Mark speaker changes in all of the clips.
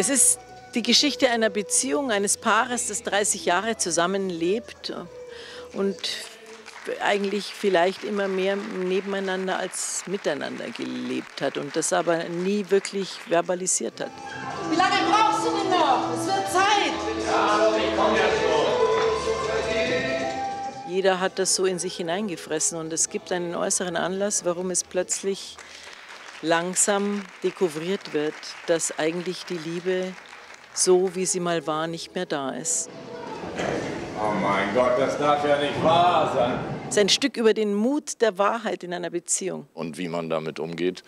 Speaker 1: Es ist die Geschichte einer Beziehung, eines Paares, das 30 Jahre zusammenlebt und eigentlich vielleicht immer mehr nebeneinander als miteinander gelebt hat und das aber nie wirklich verbalisiert hat.
Speaker 2: Wie lange brauchst du denn noch? Es wird Zeit.
Speaker 3: Ja, ich komme ja schon.
Speaker 1: Jeder hat das so in sich hineingefressen und es gibt einen äußeren Anlass, warum es plötzlich langsam dekouvriert wird, dass eigentlich die Liebe so, wie sie mal war, nicht mehr da ist.
Speaker 3: Oh mein Gott, das darf ja nicht wahr sein.
Speaker 1: Es ist ein Stück über den Mut der Wahrheit in einer Beziehung.
Speaker 4: Und wie man damit umgeht,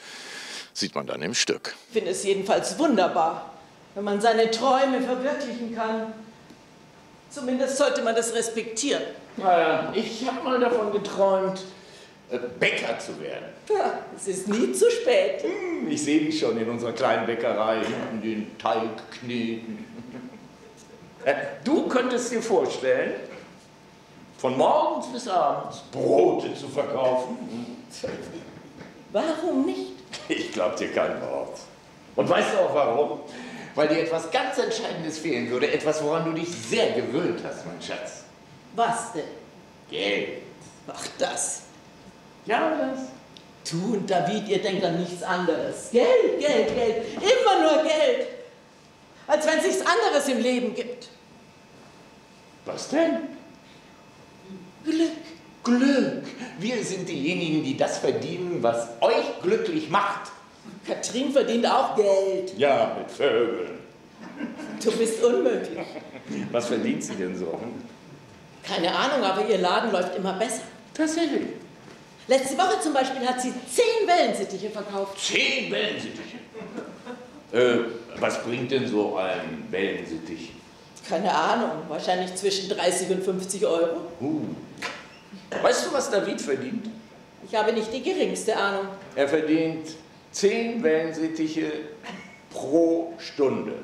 Speaker 4: sieht man dann im Stück.
Speaker 2: Ich finde es jedenfalls wunderbar, wenn man seine Träume verwirklichen kann. Zumindest sollte man das respektieren.
Speaker 3: Naja, ich habe mal davon geträumt, Bäcker zu werden.
Speaker 2: Ja, es ist nie zu spät.
Speaker 3: Hm, Ich sehe dich schon in unserer kleinen Bäckerei hinten den Teig kneten. Äh, Du könntest dir vorstellen, von morgens bis abends Brote zu verkaufen?
Speaker 2: Warum nicht?
Speaker 3: Ich glaub dir kein Wort. Und weißt du auch warum? Weil dir etwas ganz Entscheidendes fehlen würde, etwas, woran du dich sehr gewöhnt hast, mein Schatz.
Speaker 2: Was denn?
Speaker 3: Geld.
Speaker 2: Ach, das.
Speaker 3: Ja, das.
Speaker 2: Du und David, ihr denkt an nichts anderes. Geld, Geld, Geld. Immer nur Geld. Als wenn es nichts anderes im Leben gibt.
Speaker 3: Was denn?
Speaker 2: Glück.
Speaker 3: Glück. Wir sind diejenigen, die das verdienen, was euch glücklich macht.
Speaker 2: Katrin verdient auch Geld.
Speaker 3: Ja, mit Vögeln.
Speaker 2: Du bist unmöglich.
Speaker 3: Was verdient sie denn so?
Speaker 2: Keine Ahnung, aber ihr Laden läuft immer besser.
Speaker 3: Tatsächlich.
Speaker 2: Letzte Woche zum Beispiel hat sie zehn Wellensittiche verkauft.
Speaker 3: Zehn Wellensittiche. Äh, was bringt denn so ein Wellensittich?
Speaker 2: Keine Ahnung, wahrscheinlich zwischen 30 und 50 Euro.
Speaker 3: Uh. Weißt du, was David verdient?
Speaker 2: Ich habe nicht die geringste Ahnung.
Speaker 3: Er verdient zehn Wellensittiche pro Stunde.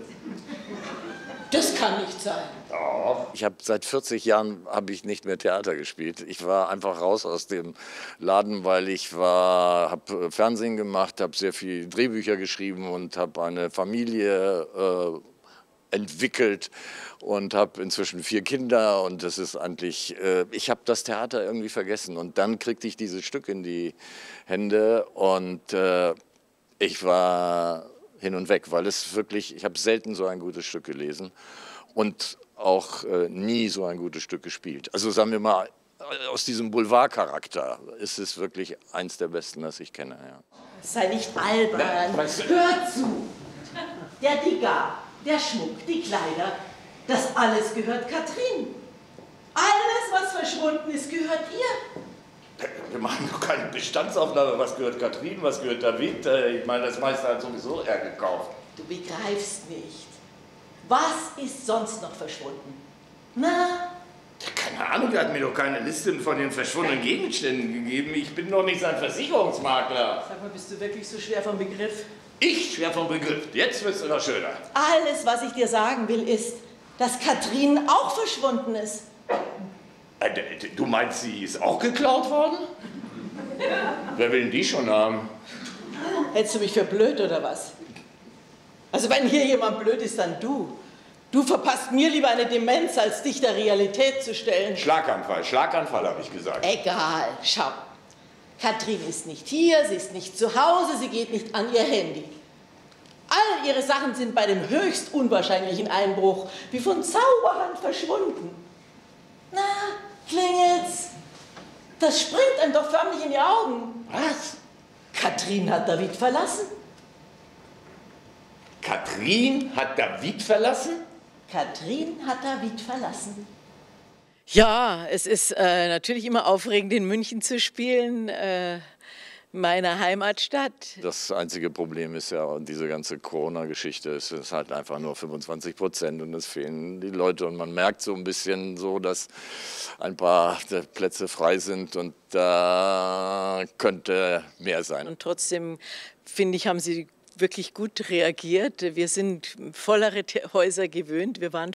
Speaker 2: Das kann nicht sein.
Speaker 3: Doch.
Speaker 4: Ich habe seit 40 Jahren habe ich nicht mehr Theater gespielt. Ich war einfach raus aus dem Laden, weil ich war, habe Fernsehen gemacht, habe sehr viel Drehbücher geschrieben und habe eine Familie äh, entwickelt und habe inzwischen vier Kinder und das ist eigentlich, äh, ich habe das Theater irgendwie vergessen und dann kriegte ich dieses Stück in die Hände und äh, ich war hin und weg, weil es wirklich, ich habe selten so ein gutes Stück gelesen und auch äh, nie so ein gutes Stück gespielt. Also sagen wir mal, äh, aus diesem Boulevardcharakter ist es wirklich eins der besten, das ich kenne. Ja.
Speaker 2: Sei nicht albern.
Speaker 3: Was?
Speaker 2: Hör zu. Der Digger, der Schmuck, die Kleider, das alles gehört Katrin. Alles, was verschwunden ist, gehört ihr.
Speaker 3: Wir machen doch keine Bestandsaufnahme. Was gehört Katrin, was gehört David? Äh, Ich meine, das meiste hat sowieso er gekauft.
Speaker 2: Du begreifst nicht. Was ist sonst noch verschwunden? Na,
Speaker 3: Keine Ahnung, er hat mir doch keine Liste von den verschwundenen Gegenständen gegeben. Ich bin doch nicht sein Versicherungsmakler.
Speaker 2: sag mal, bist du wirklich so schwer vom Begriff?
Speaker 3: Ich schwer vom Begriff. Jetzt wird's noch schöner.
Speaker 2: Alles, was ich dir sagen will, ist, dass Katrin auch verschwunden ist.
Speaker 3: Äh, Du meinst, sie ist auch geklaut worden? Wer will denn die schon haben?
Speaker 2: Hältst du mich für blöd oder was? Also wenn hier jemand blöd ist, dann du. Du verpasst mir lieber eine Demenz, als dich der Realität zu stellen.
Speaker 3: Schlaganfall, Schlaganfall habe ich gesagt.
Speaker 2: Egal, schau. Katrin ist nicht hier, sie ist nicht zu Hause, sie geht nicht an ihr Handy. All ihre Sachen sind bei dem höchst unwahrscheinlichen Einbruch wie von Zauberhand verschwunden. Na, klingelt's? Das springt einem doch förmlich in die Augen.
Speaker 3: Was?
Speaker 2: Katrin hat David verlassen.
Speaker 3: Katrin hat David verlassen?
Speaker 2: Katrin hat David verlassen.
Speaker 1: Ja, es ist äh, natürlich immer aufregend, in München zu spielen, äh, meiner Heimatstadt.
Speaker 4: Das einzige Problem ist ja, diese ganze Corona-Geschichte, es ist halt einfach nur 25 Prozent und es fehlen die Leute und man merkt so ein bisschen so, dass ein paar Plätze frei sind und da könnte mehr sein.
Speaker 1: Und trotzdem, finde ich, haben sie wirklich gut reagiert. Wir sind vollere Häuser gewöhnt. Wir waren